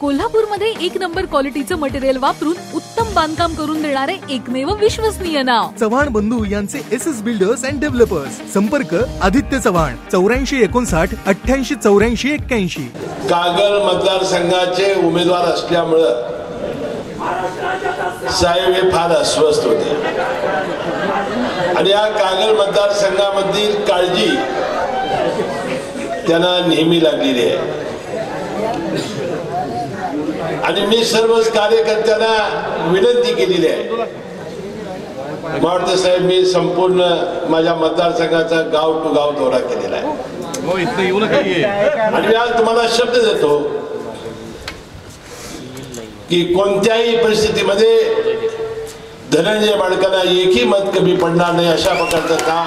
कोल्हापूरमध्ये एक नंबर क्वालिटीचं मटेरियल वापरून उत्तम बांधकाम करून देणारे एकमेव विश्वसनीय नाव. चव्हाण बंधू यांचे S S builders and developers संपर्क आदित्य चव्हाण चौऱ्याऐंशी एकोणसाठ अठ्ठ्याऐंशी चौऱ्याऐंशी एक्क्याऐंशी. कागल मतदारसंघाचे उमेदवार असल्यामुळं साहेब हे फार अस्वस्थ होते. आणि या कागल मतदारसंघामधील काळजी त्यांना नेहमी लागलेली आहे. आणि मी सर्वच कार्यकर्त्यांना विनंती केलेली आहे. वाटतं साहेब मी संपूर्ण माझ्या मतदारसंघाचा गाव टू गाव दौरा केलेला आहे. हो आणि मी आज तुम्हाला शब्द देतो की कोणत्याही परिस्थितीमध्ये धनंजय माडकांना एकही मत कमी पडणार नाही अशा प्रकारचं काम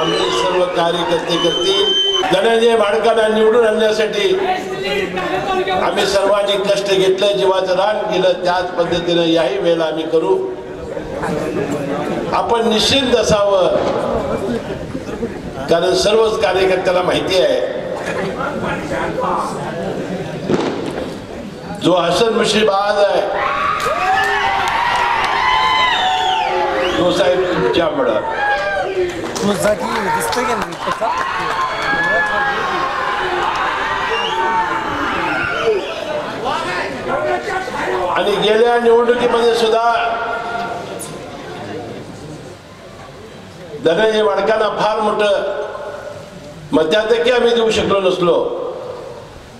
आमचे सर्व कार्यकर्ते करतील. धनंजय माडकांना निवडून आणण्यासाठी आम्ही सर्वांनी कष्ट घेतलं जीवाचं रान केलं त्याच पद्धतीनं याही वेळेला आम्ही करू. आपण निश्चिंत असावं. कारण सर्वच कार्यकर्त्याला माहिती आहे जो हसन मुशी आज आहे तो साहेब तुमच्यामुळं. दिसतोय का नाही तसा आणि गेल्या निवडणुकीमध्ये सुद्धा धनंजय वाडकांना फार मोठं मध्यातकी आम्ही देऊ शकलो नसलो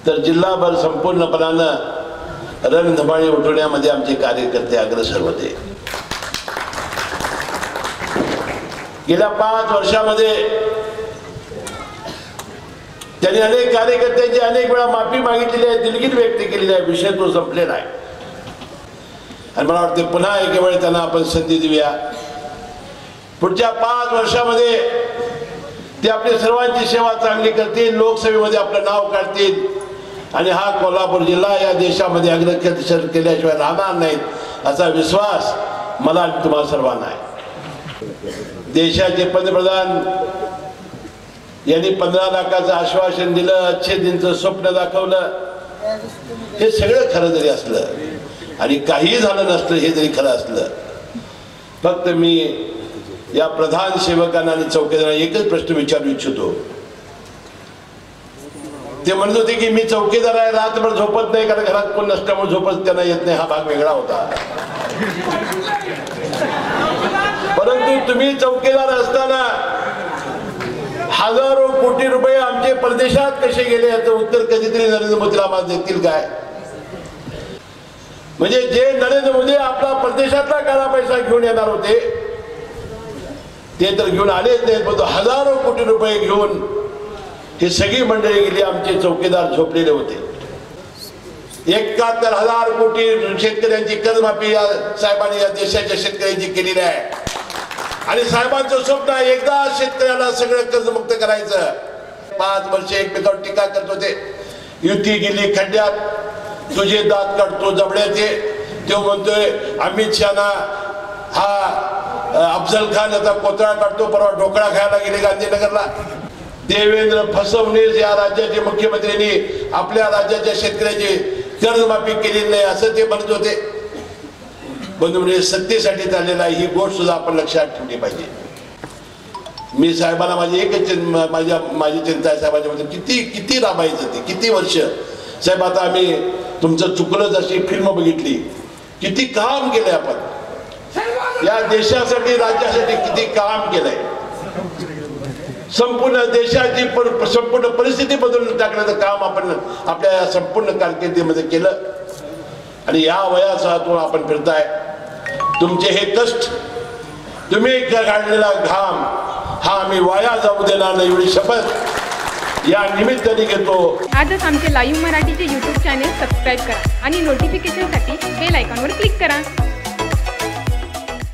तर जिल्हाभर संपूर्णपणानं रणधमाळी उठवण्यामध्ये आमचे कार्यकर्ते अग्रसर होते गेल्या पाच वर्षामध्ये त्यांनी अनेक कार्यकर्त्यांची अनेक वेळा माफी मागितलेली आहे दिलगीर व्यक्त केलेली आहे विषय तो संपलेला आहे. आणि मला वाटते पुन्हा एक वेळ त्यांना आपण संधी देऊया. पुढच्या पाच वर्षामध्ये ते आपली सर्वांची सेवा चांगली करतील लोकसभेमध्ये आपलं नाव काढतील. आणि हा कोल्हापूर जिल्हा या देशामध्ये अग्रसर केल्याशिवाय राहणार नाहीत असा विश्वास मला आणि तुम्हाला सर्वांना आहे. देशाचे पंतप्रधान यांनी पंधरा लाखाचं आश्वासन दिलं अच्छे दिनचं स्वप्न दाखवलं. हे सगळं खरं जरी असलं आणि काहीही झालं नसलं हे जरी खरं असलं फक्त मी या प्रधान सेवकांना आणि चौकीदारांना एकच प्रश्न विचारू इच्छितो. ते म्हणत होते की मी चौकीदार आहे रात्रभर झोपत नाही कारण घरात कोण नसल्यामुळे झोपत त्यांना येत नाही हा भाग वेगळा होता. परंतु तुम्ही चौकीदार असताना हजारो कोटी रुपये आमचे परदेशात कसे गेले याचं उत्तर कधीतरी नरेंद्र मोदीला आम्हाला देतील काय? म्हणजे जे नरेंद्र मोदी आपला परदेशातला काळा पैसा घेऊन येणार होते ते तर घेऊन आलेच नाहीत पण हजारो कोटी रुपये घेऊन ही सगळी मंडळी गेली आमचे चौकीदार झोपलेले होते. एकाहत्तर हजार कोटी शेतकऱ्यांची कर्जमाफी या साहेबांनी या देशाच्या शेतकऱ्यांची केलेली आहे. आणि साहेबांचं स्वप्न एकदा शेतकऱ्याला सगळं कर्जमुक्त करायचं. पाच वर्ष एकमेकावर टीका करत होते. युती गेली खड्ड्यात तुझे दात काढतो जबड्याचे. तो म्हणतोय अमित शहाना हा अफजल खान याचा कोतळा काढतो परवा ढोकळा खायला गेले गांधीनगरला. देवेंद्र फसवणीस या राज्याचे मुख्यमंत्र्यांनी आपल्या राज्याच्या शेतकऱ्याची कर्जमाफी केलेली नाही असं ते म्हणत होते. बंधू म्हणजे सत्तेसाठी चाललेला आहे ही गोष्ट सुद्धा आपण लक्षात ठेवली पाहिजे. मी साहेबांना माझी एकच माझ्या माझी चिंता आहे साहेबांच्या मध्ये किती किती राबायचं ते? किती वर्ष? साहेब आता आम्ही तुमचं चुकलंच अशी फिल्म बघितली. किती काम केलंय आपण. या देशासाठी राज्यासाठी किती काम केलंय. संपूर्ण देशाची संपूर्ण परिस्थिती बदलून टाकण्याचं काम आपण आपल्या संपूर्ण कारकिर्दीमध्ये केलं. आणि या वयाचा आपण फिरताय. तुमचे हे कष्ट तुम्ही एकदा काढलेला घाम हा आम्ही वाया जाऊ देणार नाही एवढी शपथ. या निमित्ताने घेतो. आजच आमचे लाईव्ह मराठीचे यूट्यूब चॅनेल सबस्क्राईब करा आणि नोटिफिकेशनसाठी बेल आयकॉनवर क्लिक करा.